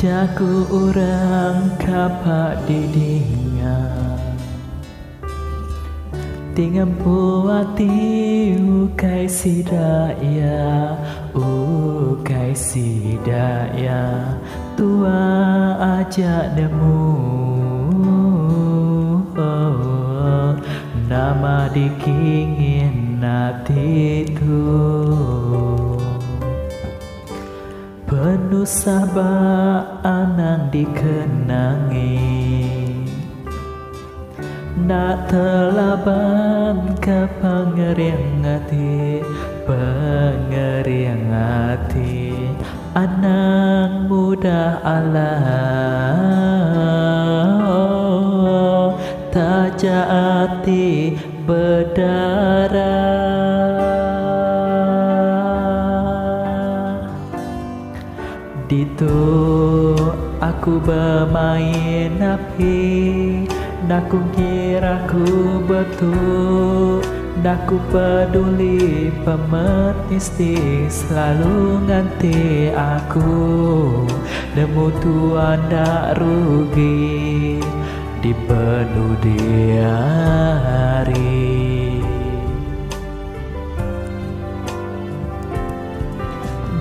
Jaku orang kapak didinga. Dengan puati ukai sidaya Ukai sidaya Tua ajak nemu. Oh, Nama dikingin nati tuh Penuh sabar anang dikenangi. Nak telaban ke pengeriang hati Pengeriang hati. Anang muda Allah Tajak hati berdarah Dito aku bermain api Naku kira ku betul. Naku peduli pemetisti Selalu nganti aku. Nemu Tuhan tak rugi Di penuh dia hari.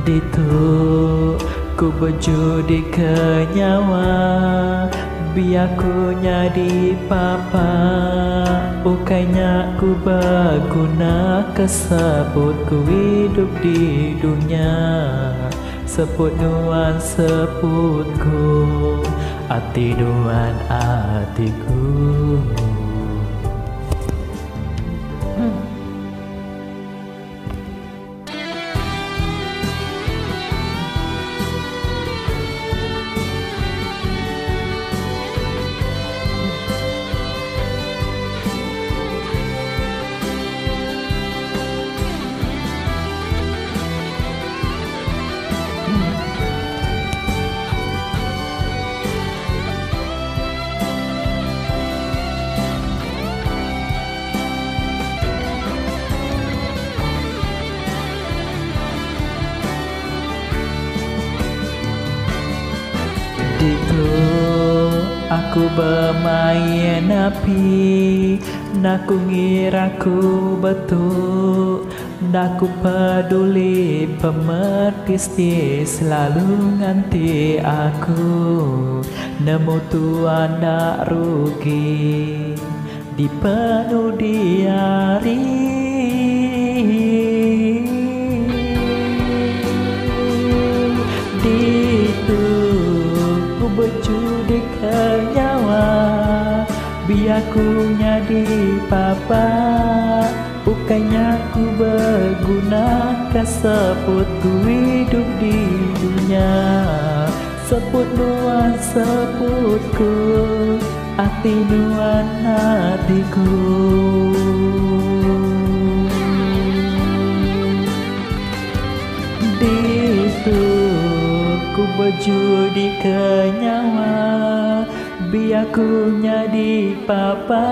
Dito ku berjudi ke nyawa Biar ku jadi papa. Bukannya ku berguna Kesebut ku hidup di dunia. Sebut nuan sebutku Hati nuan hatiku Dito aku bermain api Naku ngira ku betul Naku peduli pemertisti Selalu nganti aku. Nemu Tuhan tak rugi Di penuh diari Biar ku jadi papa Bukannya ku berguna Kesebut ku hidup di dunia. Sebut nuan sebutku Hati nuan hatiku. Ditu ku berjudi ke ku jadi papa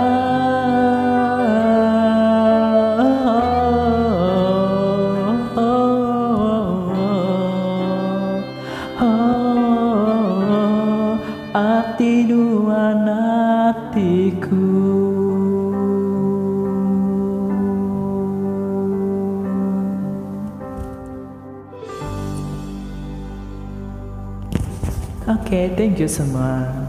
Hati dua hatiku Oke, thank you semua.